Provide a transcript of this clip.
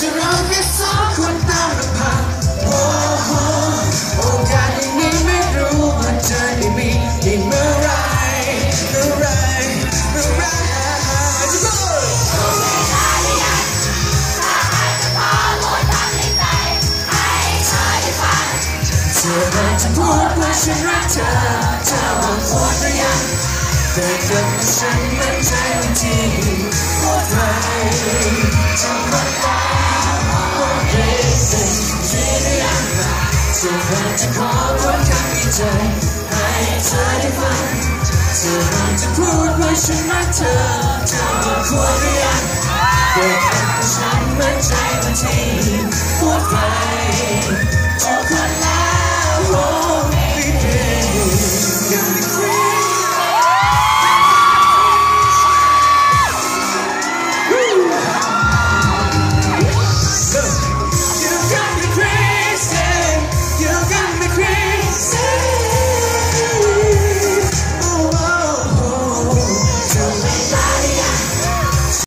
จะราแค่สองคนตามลำพังโอ้โหโอกาสอย่างนี้ไม่รู้มันจะได้มีอีเมื่อไรเมื่อไรเมื่อไรจะบอกเธอได้จะพูดว่าฉันรักเธอเธอหวังผลหรือยังแต่กับฉันมั่นใจจริงว่าใครทำไม จะขอพูดคำในใจให้เธอได้ฟังเธอมันจะพูดว่าฉันรักเธอเธอมันควรเรือยังเกิดกับฉันเมื่นใจ